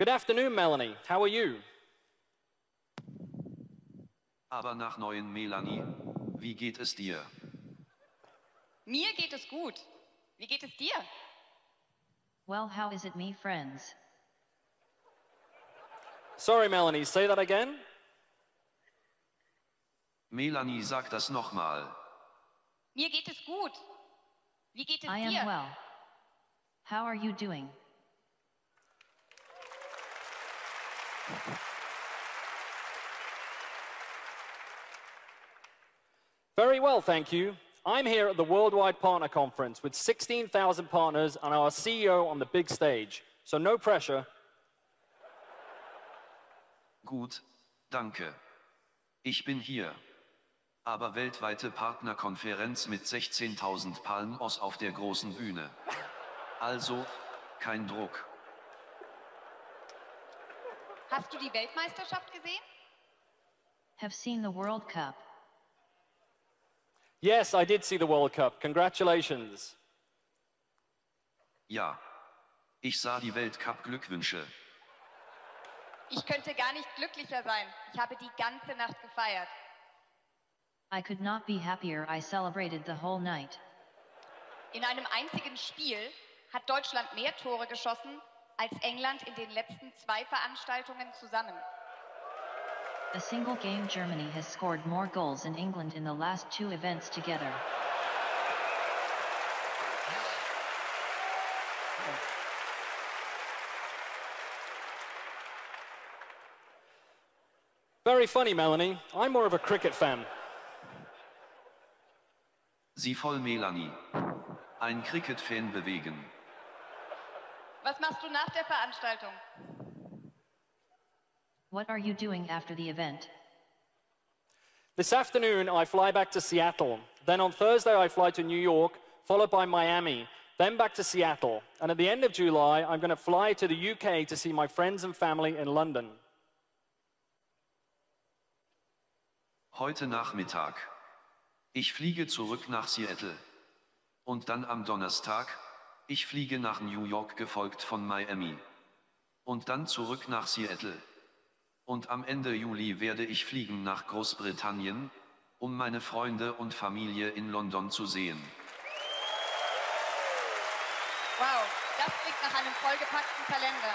Good afternoon, Melanie. How are you? Aber nach neuen Melanie, wie geht es dir? Mir geht es gut. Wie geht es dir? Well, how is it, me friends? Sorry, Melanie, say that again. Melanie, sag das nochmal. Mir geht es gut. Wie geht es I dir? am well. How are you doing? Very well, thank you. I'm here at the Worldwide Partner Conference with 16,000 partners and our CEO on the big stage. So no pressure. Gut, danke. Ich bin hier. Aber weltweite Partnerkonferenz mit 16.000 Palmos auf der großen Bühne. Also, kein Druck. Hast du die Weltmeisterschaft gesehen? Have seen the World Cup. Yes, I did see the World Cup. Congratulations. Ja. Ich sah die Weltcup Glückwünsche. Ich könnte gar nicht glücklicher sein. Ich habe die ganze Nacht gefeiert. I could not be happier. I celebrated the whole night. In einem einzigen Spiel hat Deutschland mehr Tore geschossen als England in den letzten zwei Veranstaltungen zusammen. A single game Germany has scored more goals than England in the last two events together. Very funny, Melanie. I'm more of a cricket fan. Sie voll Melanie. Ein Cricket-Fan bewegen. Was machst du nach der Veranstaltung? What are you doing after the event? This afternoon, I fly back to Seattle. Then on Thursday, I fly to New York, followed by Miami, then back to Seattle. And at the end of July, I'm going to fly to the UK to see my friends and family in London. Heute Nachmittag. Ich fliege zurück nach Seattle. Und dann am Donnerstag, ich fliege nach New York gefolgt von Miami. Und dann zurück nach Seattle. Und am Ende Juli werde ich fliegen nach Großbritannien, um meine Freunde und Familie in London zu sehen. Wow, das klingt nach einem vollgepackten Kalender.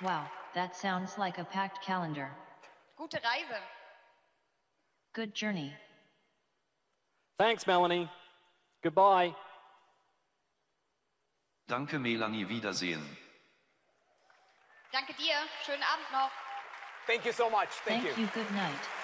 Wow, that sounds like a packed calendar. Gute Reise. Good journey. Thanks, Melanie. Goodbye. Danke Melanie, Wiedersehen. Danke dir. Schönen Abend noch. Thank you so much. Thank, Thank you. you. Good night.